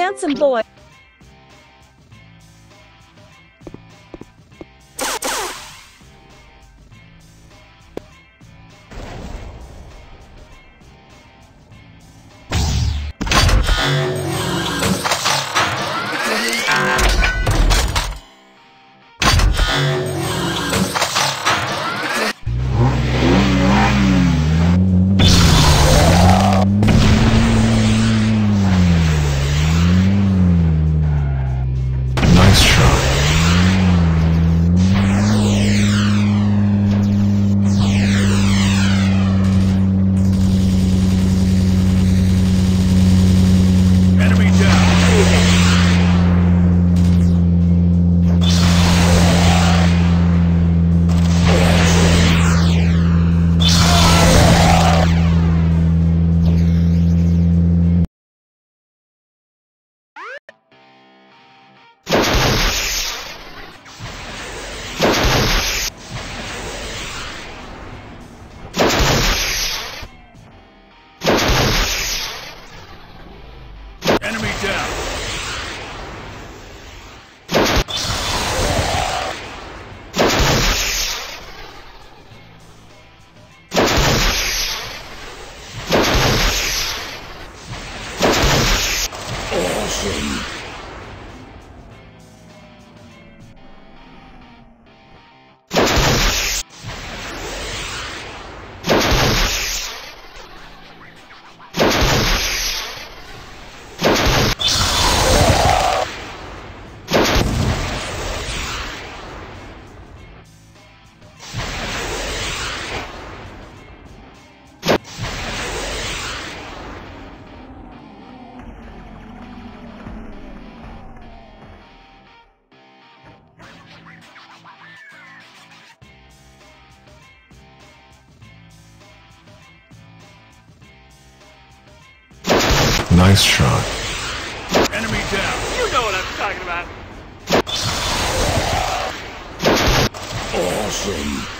Handsome boy. sin. Nice shot. Enemy down. You know what I'm talking about. Awesome.